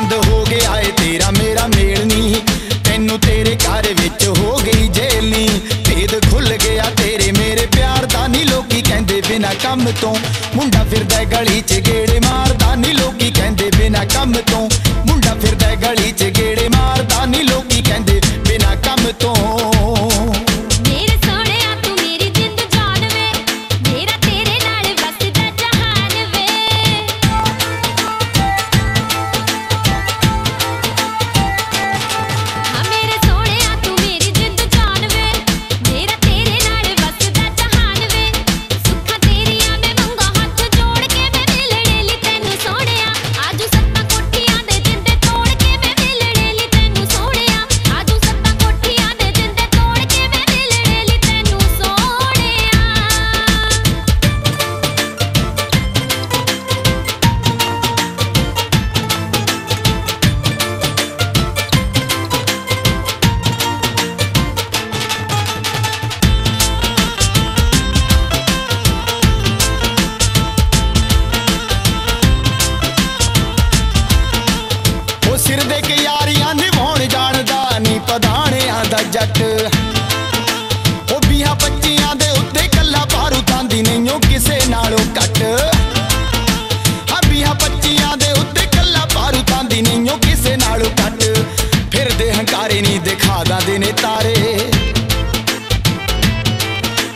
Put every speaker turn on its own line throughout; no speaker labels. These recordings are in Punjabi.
ਬੰਦ ਹੋ ਗਿਆ ਏ, ਤੇਰਾ ਮੇਰਾ ਮੇਲ ਨਹੀਂ ਤੈਨੂੰ ਤੇਰੇ ਘਰ ਵਿੱਚ ਹੋ ਗਈ ਜੇਲ ਨਹੀਂ ਭੇਦ ਖੁੱਲ ਗਿਆ ਤੇਰੇ ਮੇਰੇ ਪਿਆਰ ਦਾ ਨਹੀਂ ਲੋਕੀ ਕਹਿੰਦੇ ਬਿਨਾ ਕੰਮ ਤੋਂ ਮੁੰਡਾ ਫਿਰਦਾ ਗਲੀ 'ਚ ਗੇੜੇ ਮਾਰਦਾ ਨਹੀਂ ਲੋਕੀ ਕਹਿੰਦੇ ਬਿਨਾ ਕੰਮ ਤੋਂ ਮੁੰਡਾ ਫਿਰਦਾ ਗਲੀ 'ਚ ਗੇੜੇ
ਮਾਰ
ਕਿਸੇ ਨਾਲੋਂ ਕੱਟ। ਫਿਰਦੇ ਹੰਕਾਰੇ ਨਹੀਂ ਦਿਖਾ ਦਾਂਦੇ ਨੇ ਤਾਰੇ।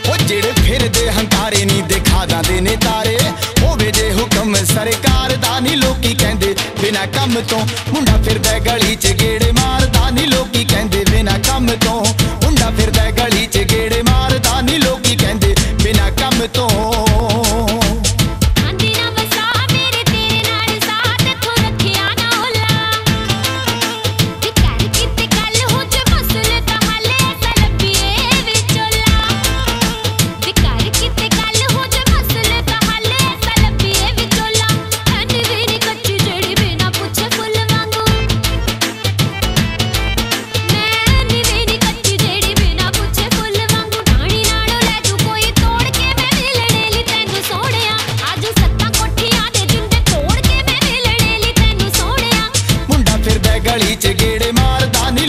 ਉਹ ਜਿਹੜੇ ਫਿਰਦੇ ਹੰਕਾਰੇ ਨਹੀਂ ਦਿਖਾ ਦਾਂਦੇ ਨੇ ਤਾਰੇ, ਹੋਵੇ ਜੇ ਹੁਕਮ ਸਰਕਾਰ ਦਾ ਨਹੀਂ ਲੋਕੀ ਕਹਿੰਦੇ ਬਿਨਾ ਕੰਮ ਤੋਂ ਮੁੰਡਾ ਫਿਰਦਾ ਗਲੀ 'ਚ ਗੇੜੇ ਮਾਰਦਾ ਨਹੀਂ ਲੋਕੀ ਕਹਿੰਦੇ ਬਿਨਾ ਕੰਮ ਤੋਂ ਮੁੰਡਾ ਫਿਰਦਾ ਗਲੀ ਗਲੀ ਚ ਗੇੜੇ ਮਾਰਦਾ ਨੀ